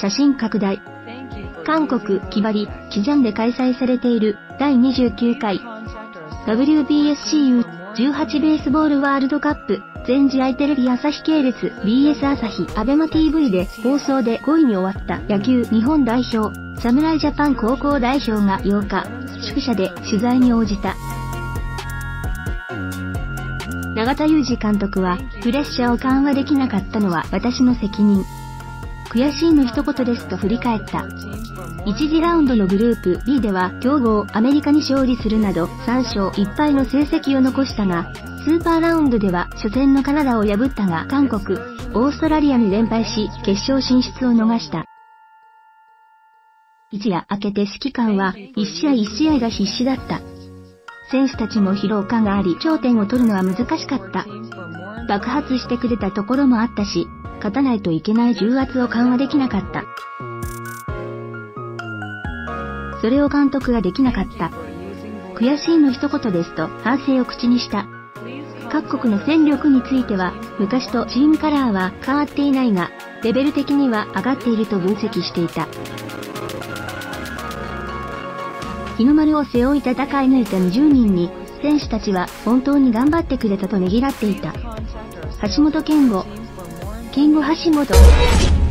写真拡大。韓国、キバリ、キジャンで開催されている第29回。WBSCU18 ベースボールワールドカップ。全試合テレビ朝日系列 BS 朝日アベマ TV で放送で5位に終わった。野球日本代表侍ジャパン高校代表が8日。宿舎で取材に応じた。永田裕二監督はプレッシャーを緩和できなかったのは私の責任。悔しいの一言ですと振り返った。1次ラウンドのグループ B では強豪アメリカに勝利するなど3勝1敗の成績を残したが、スーパーラウンドでは初戦のカナダを破ったが韓国、オーストラリアに連敗し決勝進出を逃した。一夜明けて指揮官は1試合1試合が必死だった。選手たちも疲労感があり頂点を取るのは難しかった。爆発してくれたところもあったし、勝たないといけない重圧を緩和できなかった。それを監督ができなかった。悔しいの一言ですと反省を口にした。各国の戦力については、昔とチームカラーは変わっていないが、レベル的には上がっていると分析していた。日の丸を背負い戦い抜いた20人に、選手たちは本当に頑張ってくれたとねぎらっていた。橋本健吾、健吾橋本。